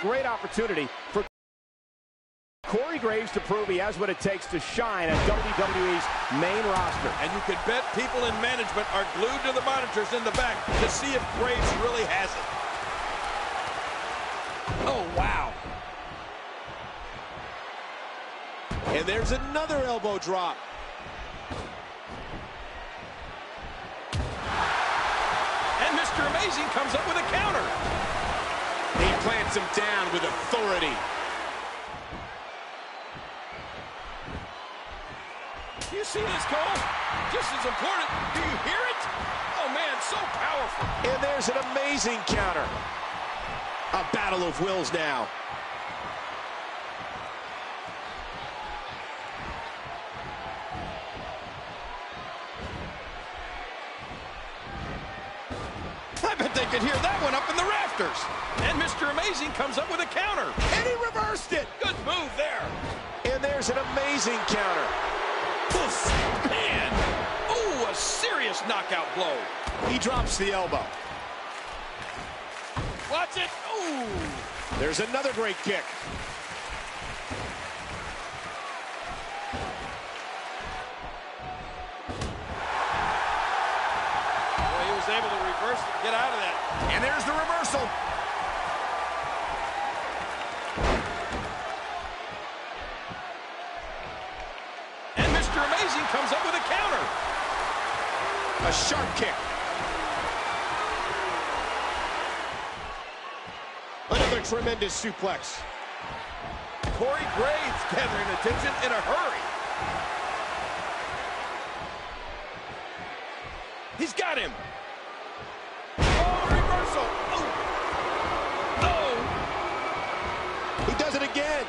great opportunity for Corey Graves to prove he has what it takes to shine at WWE's main roster. And you can bet people in management are glued to the monitors in the back to see if Graves really has it. Oh, wow. And there's another elbow drop. And Mr. Amazing comes up with a counter. He plants him down with authority. Do you see this, Cole? Just as important. Do you hear it? Oh, man, so powerful. And there's an amazing counter. A battle of wills now. Bet they could hear that one up in the rafters. And Mr. Amazing comes up with a counter. And he reversed it. Good move there. And there's an amazing counter. Oof, man. Ooh, a serious knockout blow. He drops the elbow. Watch it. Ooh. There's another great kick. Able to reverse and get out of that. And there's the reversal. And Mr. Amazing comes up with a counter. A sharp kick. Another tremendous suplex. Corey Graves gathering attention in a hurry. He's got him. Reversal. Oh. Oh. He does it again.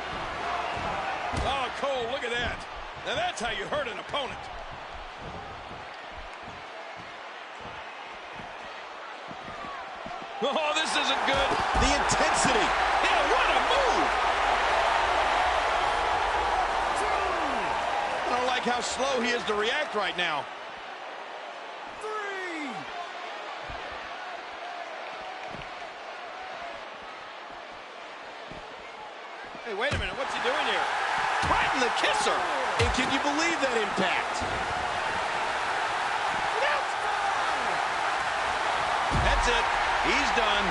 Oh, Cole, look at that. Now that's how you hurt an opponent. Oh, this isn't good. The intensity. Yeah, what a move. I don't like how slow he is to react right now. Three. Hey, wait a minute. What's he doing here? Right in the kisser. And can you believe that impact? That's it. He's done.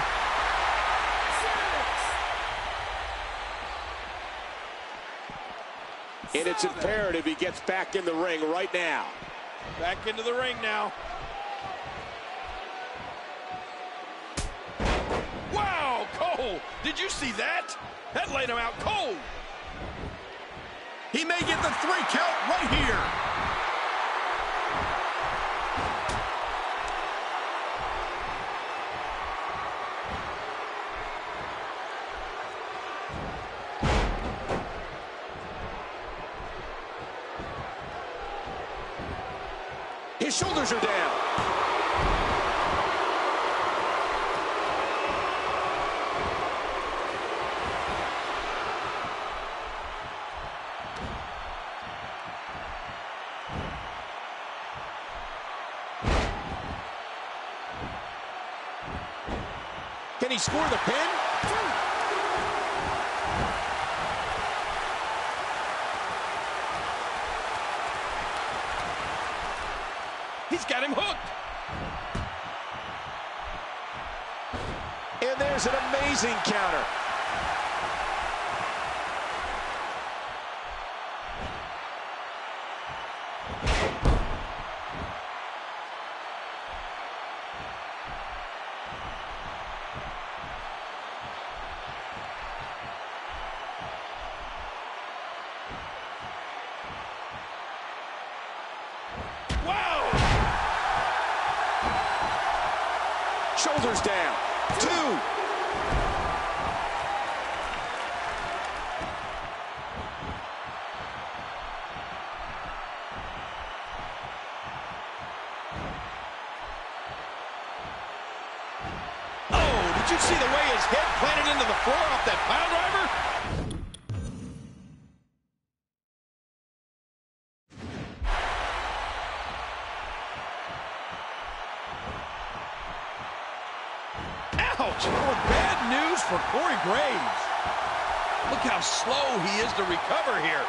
And it's imperative he gets back in the ring right now. Back into the ring now. Wow, Cole, did you see that? That laid him out cold. He may get the three count right here. His shoulders are down. Can he score the pin? He's got him hooked. And there's an amazing counter. Shoulders down. Two. Oh, did you see the way his head planted into the floor off that pile driver? Ouch! Oh, bad news for Corey Graves. Look how slow he is to recover here.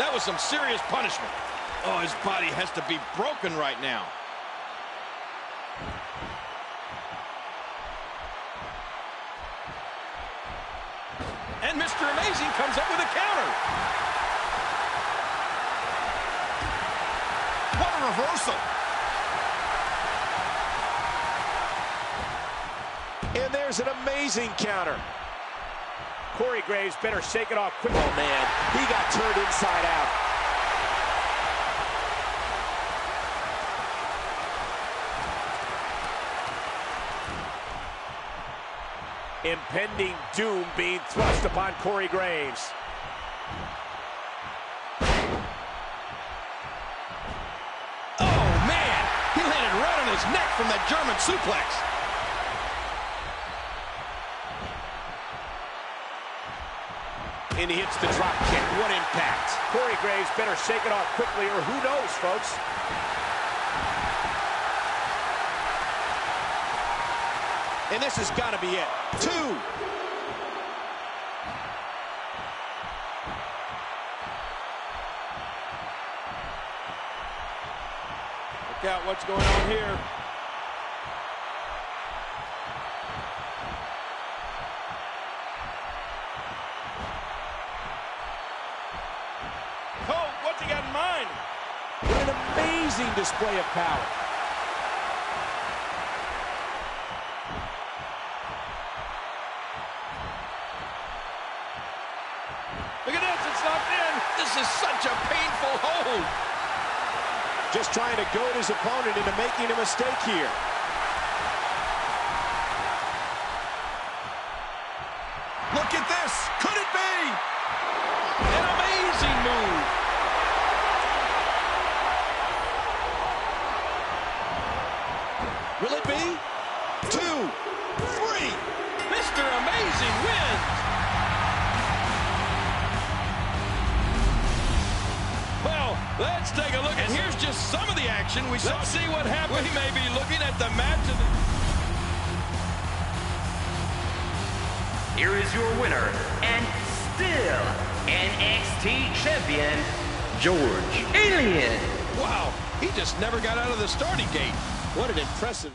That was some serious punishment. Oh, his body has to be broken right now. And Mr. Amazing comes up with a counter. What a reversal. And there's an amazing counter. Corey Graves better shake it off quick. Oh, man. He got turned inside out. Impending doom being thrust upon Corey Graves. Oh, man. He landed right on his neck from that German suplex. And he hits the drop kick. What impact. Corey Graves better shake it off quickly or who knows, folks. And this has got to be it. Two. Look out what's going on here. Oh, what's he got in mind? What an amazing display of power. Look at this, it's locked in. This is such a painful hold. Just trying to goad his opponent into making a mistake here. Action we saw. Let's see what happens. We may be looking at the match of the... Here is your winner and still NXT champion, George Alien. Wow, he just never got out of the starting gate. What an impressive...